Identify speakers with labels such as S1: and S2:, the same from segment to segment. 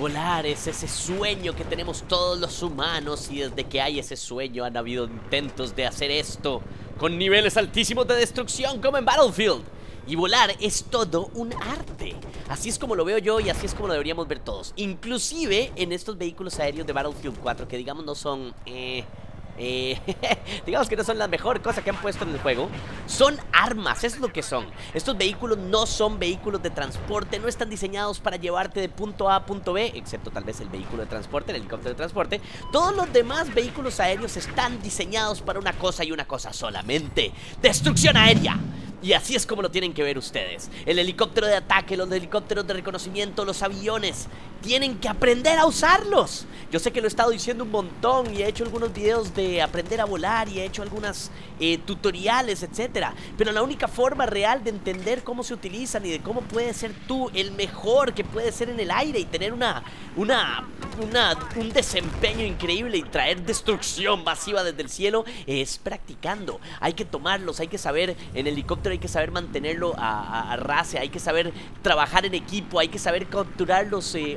S1: Volar es ese sueño que tenemos todos los humanos y desde que hay ese sueño han habido intentos de hacer esto con niveles altísimos de destrucción como en Battlefield. Y volar es todo un arte. Así es como lo veo yo y así es como lo deberíamos ver todos. Inclusive en estos vehículos aéreos de Battlefield 4 que digamos no son... Eh, eh, digamos que no son la mejor cosa que han puesto en el juego. Son armas, es lo que son. Estos vehículos no son vehículos de transporte, no están diseñados para llevarte de punto A a punto B, excepto tal vez el vehículo de transporte, el helicóptero de transporte. Todos los demás vehículos aéreos están diseñados para una cosa y una cosa solamente. Destrucción aérea. Y así es como lo tienen que ver ustedes. El helicóptero de ataque, los helicópteros de reconocimiento, los aviones. Tienen que aprender a usarlos. Yo sé que lo he estado diciendo un montón y he hecho algunos videos de aprender a volar y he hecho algunas eh, tutoriales, etcétera. Pero la única forma real de entender cómo se utilizan y de cómo puedes ser tú el mejor que puedes ser en el aire y tener una, una, una, un desempeño increíble y traer destrucción masiva desde el cielo es practicando. Hay que tomarlos, hay que saber en helicóptero hay que saber mantenerlo a, race, hay que saber trabajar en equipo, hay que saber capturar los eh,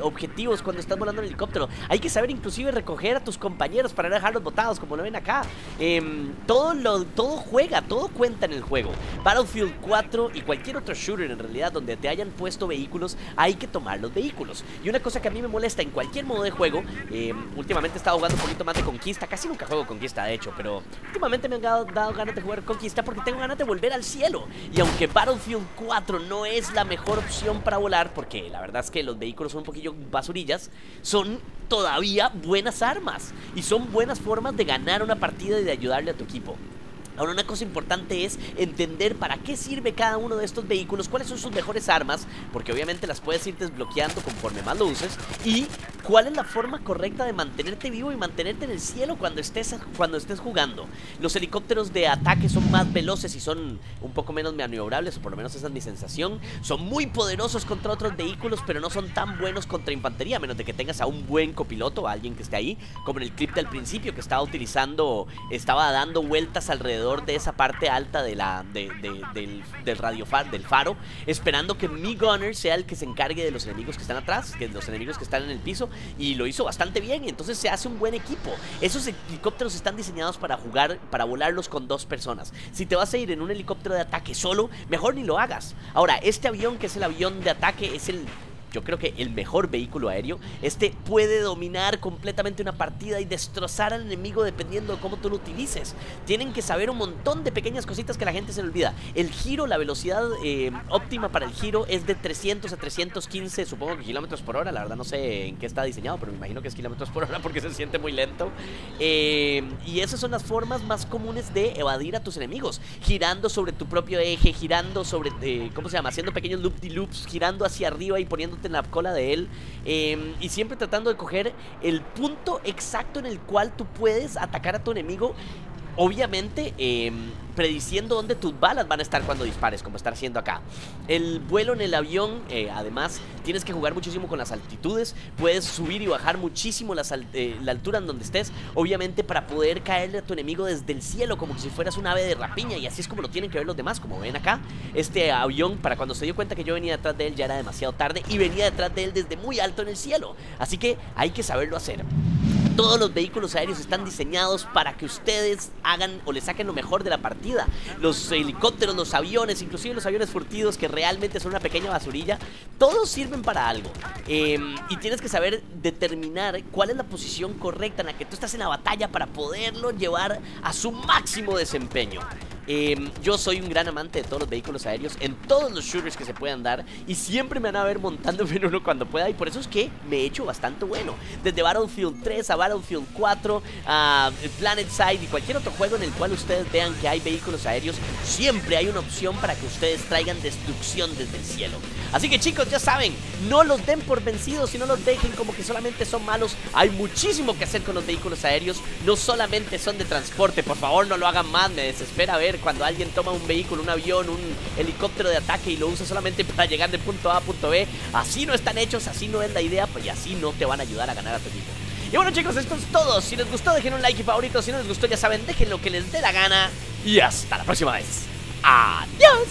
S1: cuando estás volando en helicóptero, hay que saber inclusive recoger a tus compañeros para no dejarlos botados, como lo ven acá. Em, todo, lo, todo juega, todo cuenta en el juego. Battlefield 4 y cualquier otro shooter en realidad donde te hayan puesto vehículos, hay que tomar los vehículos. Y una cosa que a mí me molesta en cualquier modo de juego, em, últimamente he estado jugando un poquito más de conquista, casi nunca juego conquista de hecho, pero últimamente me han dado ganas de jugar conquista porque tengo ganas de volver al cielo. Y aunque Battlefield 4 no es la mejor opción para volar, porque la verdad es que los vehículos son un poquillo basurillas, son todavía buenas armas. Y son buenas formas de ganar una partida y de ayudarle a tu equipo. Ahora una cosa importante es entender para qué sirve cada uno de estos vehículos, cuáles son sus mejores armas, porque obviamente las puedes ir desbloqueando conforme más lo uses, y cuál es la forma correcta de mantenerte vivo y mantenerte en el cielo cuando estés, cuando estés jugando. Los helicópteros de ataque son más veloces y son un poco menos maniobrables, o por lo menos esa es mi sensación. Son muy poderosos contra otros vehículos, pero no son tan buenos contra infantería, a menos de que tengas a un buen copiloto, a alguien que esté ahí, como en el clip del principio que estaba utilizando, estaba dando vueltas alrededor de esa parte alta de la, del, del radio del faro, esperando que mi gunner sea el que se encargue de los enemigos que están atrás, que los enemigos que están en el piso, y lo hizo bastante bien, y entonces se hace un buen equipo. Esos helicópteros están diseñados para jugar, para volarlos con dos personas. Si te vas a ir en un helicóptero de ataque solo, mejor ni lo hagas. Ahora, este avión que es el avión de ataque es el yo creo que el mejor vehículo aéreo. Este puede dominar completamente una partida y destrozar al enemigo dependiendo de cómo tú lo utilices. Tienen que saber un montón de pequeñas cositas que la gente se le olvida. El giro, la velocidad eh, óptima para el giro es de 300 a 315, supongo que kilómetros por hora. La verdad no sé en qué está diseñado, pero me imagino que es kilómetros por hora porque se siente muy lento. Eh, y esas son las formas más comunes de evadir a tus enemigos. Girando sobre tu propio eje, girando sobre, eh, ¿cómo se llama? Haciendo pequeños loop-de-loops, girando hacia arriba y en la cola de él em, y siempre tratando de coger el punto exacto en el cual tú puedes atacar a tu enemigo obviamente eh, prediciendo dónde tus balas van a estar cuando dispares, como estar haciendo acá. El vuelo en el avión, eh, además, tienes que jugar muchísimo con las altitudes, puedes subir y bajar muchísimo eh, la altura en donde estés, obviamente para poder caerle a tu enemigo desde el cielo, como si fueras un ave de rapiña, y así es como lo tienen que ver los demás, como ven acá. Este avión, para cuando se dio cuenta que yo venía detrás de él, ya era demasiado tarde, y venía detrás de él desde muy alto en el cielo, así que hay que saberlo hacer. Todos los vehículos aéreos están diseñados para que ustedes hagan o le saquen lo mejor de la partida. Los helicópteros, los aviones, inclusive los aviones furtidos que realmente son una pequeña basurilla, todos sirven para algo. Em, y tienes que saber determinar cuál es la posición correcta en la que tú estás en la batalla para poderlo llevar a su máximo desempeño. Em, yo soy un gran amante de todos los vehículos aéreos, en todos los shooters que se puedan dar, y siempre me van a ver montándome en uno cuando pueda, y por eso es que me he hecho bastante bueno. Desde Battlefield 3 a Battlefield 4, a Planet Side y cualquier otro juego en el cual ustedes vean que hay vehículos aéreos, siempre hay una opción para que ustedes traigan destrucción desde el cielo. Así que chicos, ya saben, no los den por vencidos y no los dejen como que solamente son malos. Hay muchísimo que hacer con los vehículos aéreos, no solamente son de transporte, por favor no lo hagan más, me desespera cuando alguien toma un vehículo, un avión, un helicóptero de ataque y lo usa solamente para llegar de punto A a punto B. Así no están hechos, así no es la idea, pues y así no te van a ayudar a ganar a tu equipo. Y bueno chicos, esto es todo. Si les gustó, dejen un like y favorito. Si no les gustó, ya saben, dejen lo que les dé la gana. Y hasta la próxima vez. Adiós.